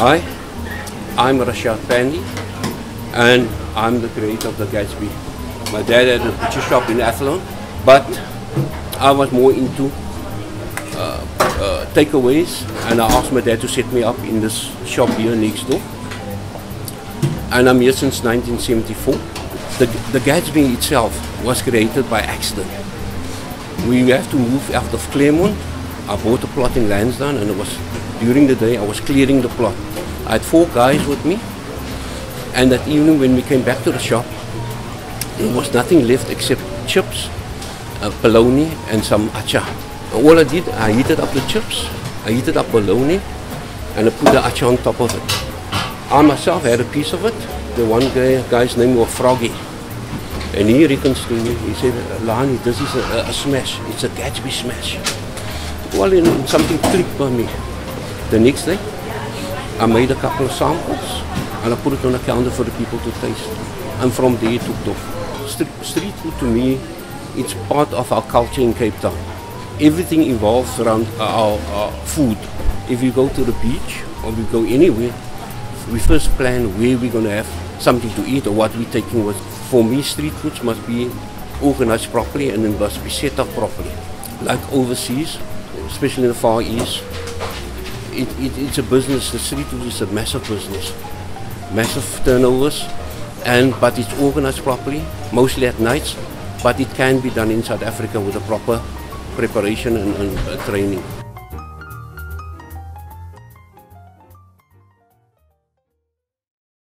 Hi, I'm Rashaad Pandy, and I'm the creator of the Gatsby. My dad had a butcher shop in Athlone, but I was more into uh, uh, takeaways, and I asked my dad to set me up in this shop here next door. And I'm here since 1974. The, the Gatsby itself was created by accident. We have to move out of Claremont. I bought a plot in Lansdowne, and it was during the day I was clearing the plot. I had four guys with me, and that evening when we came back to the shop, there was nothing left except chips, uh, polony, and some atchar. All I did, I heated up the chips, I heated up polony, and I put the atchar on top of it. I myself had a piece of it. The one guy, guy's name was Froggy. And he reckons to me, he said, Lani, this is a, a smash. It's a Gatsby smash. Well, in, something clicked by me. The next day, I made a couple of samples and I put it on a counter for the people to taste. And from there it took off. Street, food to me, it's part of our culture in Cape Town. Everything evolves around our, our food. If you go to the beach or we go anywhere, we first plan where we're going to have something to eat or what we're taking with. For me, street foods must be organized properly and it must be set up properly. Like overseas, especially in the Far East, it, it, it's a business. The street is a massive business, massive turnovers, and but it's organized properly, mostly at nights. But it can be done in South Africa with a proper preparation and, and uh, training.